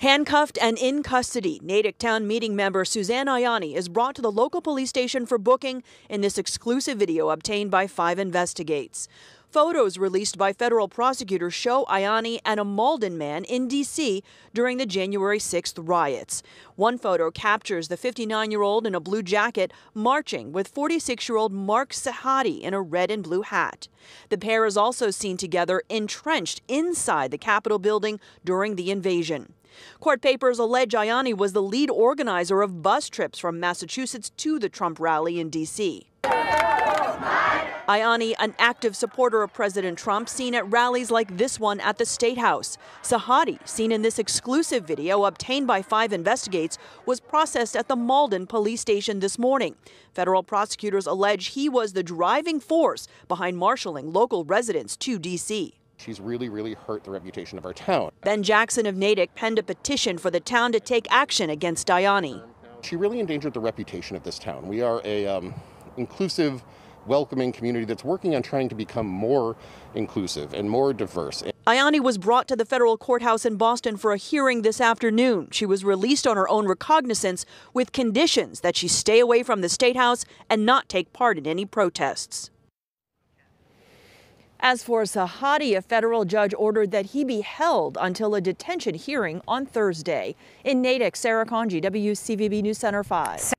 Handcuffed and in custody, Natick Town meeting member Suzanne Ianni is brought to the local police station for booking in this exclusive video obtained by Five Investigates. Photos released by federal prosecutors show Ianni and a Malden man in D.C. during the January 6th riots. One photo captures the 59 year old in a blue jacket marching with 46 year old Mark Sahady in a red and blue hat. The pair is also seen together entrenched inside the Capitol building during the invasion. Court papers allege Ianni was the lead organizer of bus trips from Massachusetts to the Trump rally in D.C. Ianni, an active supporter of President Trump, seen at rallies like this one at the State House. Sahady, seen in this exclusive video obtained by Five Investigates, was processed at the Malden police station this morning. Federal prosecutors allege he was the driving force behind marshaling local residents to D.C. She's really, really hurt the reputation of our town. Ben Jackson of Natick penned a petition for the town to take action against Ianni. She really endangered the reputation of this town. We are a um, inclusive, welcoming community that's working on trying to become more inclusive and more diverse. Ianni was brought to the federal courthouse in Boston for a hearing this afternoon. She was released on her own recognizance with conditions that she stay away from the State House and not take part in any protests. As for Sahady, a federal judge ordered that he be held until a detention hearing on Thursday. In Natick, Sera Congi, WCVB News Center 5.